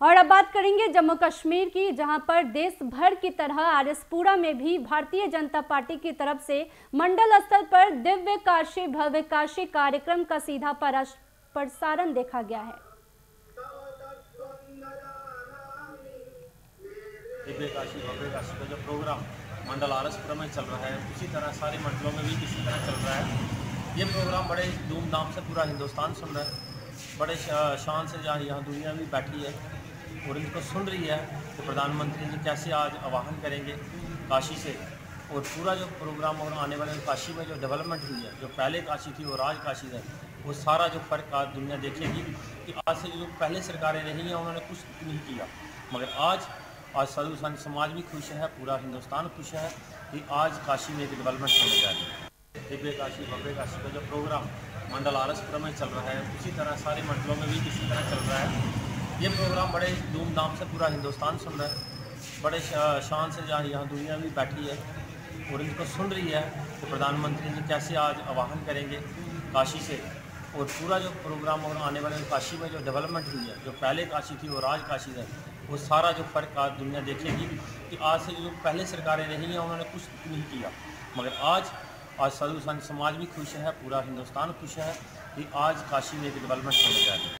और अब बात करेंगे जम्मू कश्मीर की, जहाँ पर देश भर की तरह आरएसपुरा में भी भारतीय जनता पार्टी की तरफ़ से मंडल स्तर पर दिव्य काशी भव्य काशी कार्यक्रम का सीधा प्रसारण देखा गया है। दिव्य काशी भव्य काशी का जो प्रोग्राम मंडल आरएसपुरा में चल रहा है, उसी तरह सारे मंडलों में भी इसी तरह चल रहा है। ये प्रोग्राम बड़े धूमधाम से पूरा हिंदुस्तान सुन रहा है, बड़े शान से जहाँ यहाँ दुनिया भी बैठी है। और इनको सुन रही है कि प्रधानमंत्री जी कैसे आज आवाहन करेंगे काशी से। और पूरा जो प्रोग्राम और आने वाले काशी में जो डेवलपमेंट हुई है, जो पहले काशी थी और आज काशी है, वो सारा जो फ़र्क आज दुनिया देखेगी कि आज से जो पहले सरकारें रही हैं, उन्होंने कुछ नहीं किया। मगर आज आज साधु समाज भी खुश है, पूरा हिंदुस्तान खुश है कि आज काशी में एक डेवलपमेंट होने जा रही है। दिव्य काशी, भव्य काशी का जो प्रोग्राम मंडल आरएसपुरा में चल रहा है, उसी तरह सारे मंडलों में भी इसी तरह चल रहा है। ये प्रोग्राम बड़े धूमधाम से पूरा हिंदुस्तान सुन रहा है। बड़े शान से जहाँ यहाँ दुनिया भी बैठी है और इनको सुन रही है कि तो प्रधानमंत्री जी कैसे आज आवाहन करेंगे काशी से। और पूरा जो प्रोग्राम और आने वाले काशी में जो डेवलपमेंट हुई है, जो पहले काशी थी और आज काशी है, वो सारा जो फ़र्क आज दुनिया देखेगी कि आज से जो पहले सरकारें रही हैं, उन्होंने कुछ नहीं किया। मगर आज आज साधु संत समाज भी खुश है, पूरा हिंदुस्तान खुश है कि आज काशी में एक डेवलपमेंट होने जा रही है।